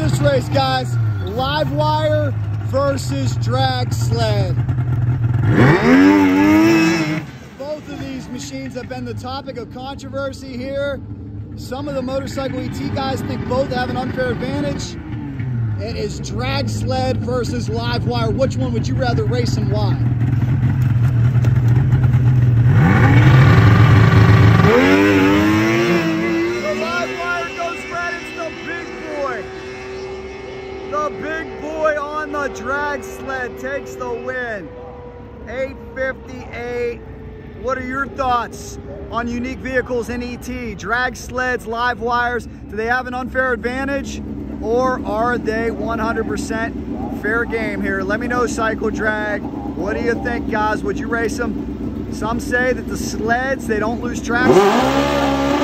this race, guys. LiveWire versus drag sled. Both of these machines have been the topic of controversy here. Some of the motorcycle ET guys think both have an unfair advantage. It is drag sled versus LiveWire. Which one would you rather race and why? The LiveWire goes red. It's the big boy. The big boy on the drag sled takes the win. 858. What are your thoughts on unique vehicles in ET? Drag sleds, LiveWires, do they have an unfair advantage or are they 100% fair game here? Let me know, CycleDrag. What do you think, guys? Would you race them? Some say that the sleds, they don't lose traction.